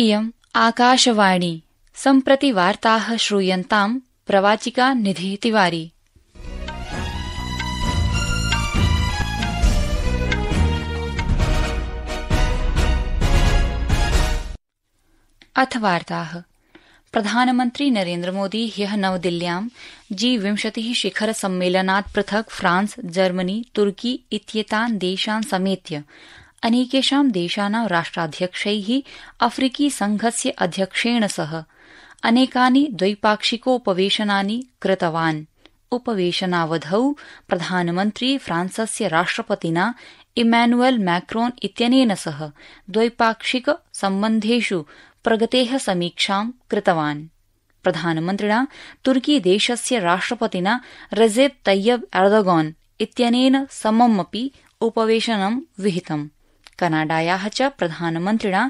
इयम् आकाशवाणी। सम्प्रति वार्ताः श्रूयन्ताम् प्रवाचिका निधि तिवारी। अथ वार्ताः। प्रधानमन्त्री नरेन्द्रमोदी ह्यः नवदिल्ल्यां जी विंशति शिखर सम्मेलनात् पृथक् फ्रांस, जर्मनी, तुर्की इत्येतान् देशान् समेत्य अनेकेषां देशानां राष्ट्राध्यक्षै अफ्रीकी संघस्य अध्यक्षेण सह अनेकानि द्वैपाक्षिकोपवेशनानि कृतवान्। उपवेशनावधौ प्रधानमन्त्री फ्रांसस्य राष्ट्रपतिना इमैनुअल मैक्रोन इत्यनेन सह द्वैपाक्षिक सम्बन्धेषु प्रगते समीक्षां कृतवान्। प्रधानमन्त्रिणा तुर्की देशस्य राष्ट्रपतिना रजेब तैयब एर्दोगन इत्यनेन सममपि उपवेशनं विहितम्। कनाडाया च प्रधानमन्त्रिणा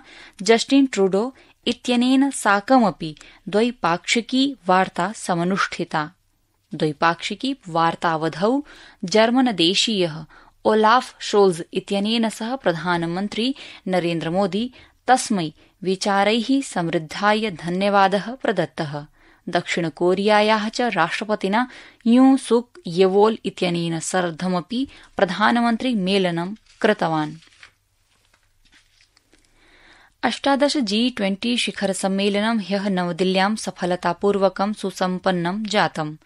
जस्टिन ट्रूडो इत्यनेन साकमपि द्वैपाक्षिकी वार्ता समनुष्ठिता। द्वैपाक्षिकी वार्तावधौ जर्मनदेशीय ओलाफ शोल्ज इत्यनेन सह प्रधानमन्त्री नरेन्द्रमोदी तस्मै विचारै समृद्धाय धन्यवाद प्रदत्त। दक्षिणकोरियाया च राष्ट्रपतिना यू सुक येवोल इत्यनेन सार्धमपि प्रधानमन्त्री मेलनं कृतवान्। अष्टादश जी ट्वेन्टी शिखर सम्मेलनं ह्यः नवदिल्ल्यां सफलतापूर्वकं सुसम्पन्नं जातम्।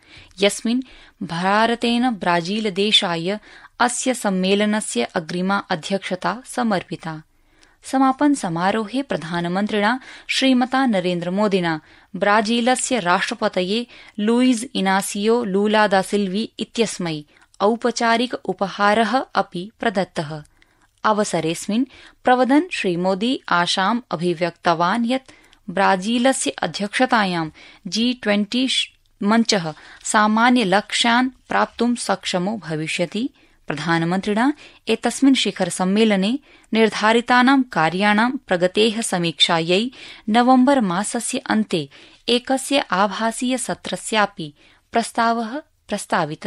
यस्मिन् भारतेन ब्राजीलदेशाय अस्य सम्मेलनस्य अग्रिमा अध्यक्षता समर्पिता। समापन समारोहे प्रधानमन्त्रिणा श्रीमता नरेन्द्रमोदिना ब्राजीलस्य राष्ट्रपतये लुईज इनासियो लूला दा सिल्वी इत्यस्मै औपचारिक उपहार अपि प्रदत्तः। अवसरेऽस्मिन् प्रवदन् श्रीमोदी आशाम् अभिव्यक्तवान् यत् ब्राजीलस्य अध्यक्षतायां जी ट्वेन्टी मञ्च सामान्यलक्ष्यान् प्राप्तुं सक्षमो भविष्यति। प्रधानमन्त्रिणा, एतस्मिन् शिखर सम्मेलने निर्धारितानां कार्याणां प्रगते समीक्षायै नवंबर मासस्य अन्ते एकस्य आभासीय सत्रस्यापि प्रस्ताव प्रस्तावित।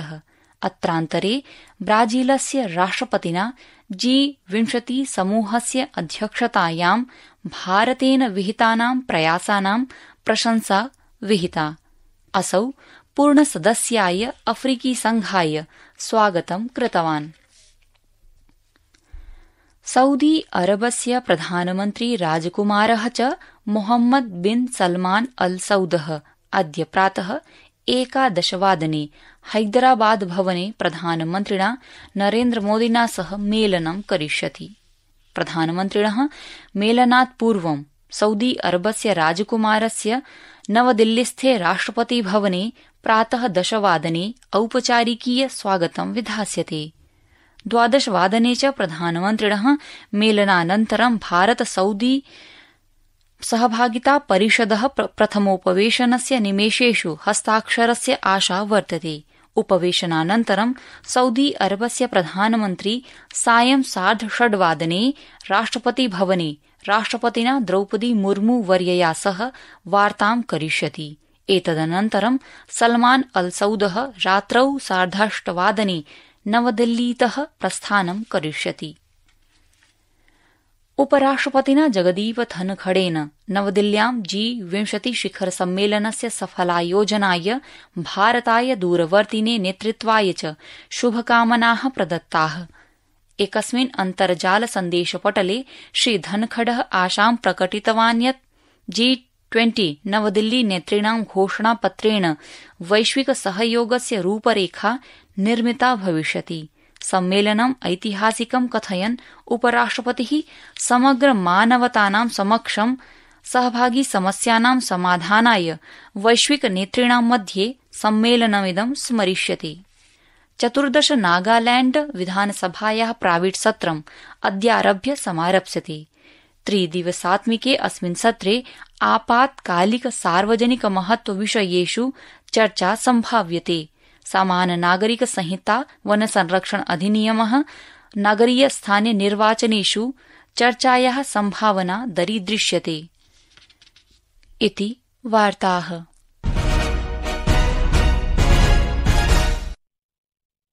अत्रान्तरे ब्राजीलस्य राष्ट्रपतिना जी विंशति समूहस्य अध्यक्षतायां भारतेन विहितानां प्रयासानां प्रशंसा विहिता। असौ पूर्णसदस्याय अफ्रीकी संघाय स्वागतं कृतवान्। सऊदी अरबस्य प्रधानमन्त्री राजकुमार च मोहम्मद बिन सलमान अल सौदः अद्य प्रात एकादशवादने हैदराबाद भवने प्रधानमन्त्रिणा नरेन्द्रमोदिना सह मेलनं करिष्यति प्रधानमन्त्रिण मेलनात् पूर्वं सऊदी अरबस्य राजकुमारस्य नवदिल्लीस्थे राष्ट्रपतिभवने प्रातः प्रात दशवादने औपचारिकीय स्वागतं विधास्यते द्वादशवादने च प्रधानमन्त्रिण मेलनानन्तरं भारत सऊदी सहभागिता परिषद प्रथमोपवेशनस्य निमेषेषु हस्ताक्षरस्य आशा वर्तते। उपवेशनानन्तरं सऊदी अरबस्य प्रधानमन्त्री सायं सार्ध षड्वादने राष्ट्रपति भवने राष्ट्रपतिना द्रौपदी मुर्मू वर्यया सह वार्तां करिष्यति। एतदनन्तरं सलमान अल सऊदः रात्रौ सार्धाष्टवादने नवदिल्लीतः प्रस्थानं करिष्यति। उपराष्ट्रपतिना जगदीप धनखडेन नवदिल्ल्यां जी विंशति शिखर सम्मेलनस्य सफलायोजनाय भारताय दूरवर्तिने नेतृत्वाय च शुभकामना प्रदत्ता। एकस्मिन् अन्तर्जाल सन्देशपटले श्री धनखड आशां प्रकटितवान् यत् जी ट्वेन्टी नवदिल्ली नेतृणां घोषणापत्रेण वैश्विक सहयोगस्य रूपरेखा निर्मिता भविष्यति। सम्मेलनं ऐतिहासिकं कथयन् उपराष्ट्रपति समग्र मानवतानां समक्षं सहभागी समस्यानां समाधानाय वैश्विक नेतृणां मध्ये सम्मेलनमिदं स्मरिष्यति। चतुर्दश नागालैण्ड विधानसभाया प्राविट सत्रम् अद्यारभ्य समारप्स्यते। त्रिदिवसात्मिके अस्मिन् सत्रे आपातकालिक सार्वजनिक महत्व विषयेषु चर्चा सम्भाव्यते। समान नागरिक संहिता वन संरक्षण अधिनियम नगरीय स्थानीय निर्वाचनेषु चर्चाया संभावना दरीदृश्यते। इति वार्ताः।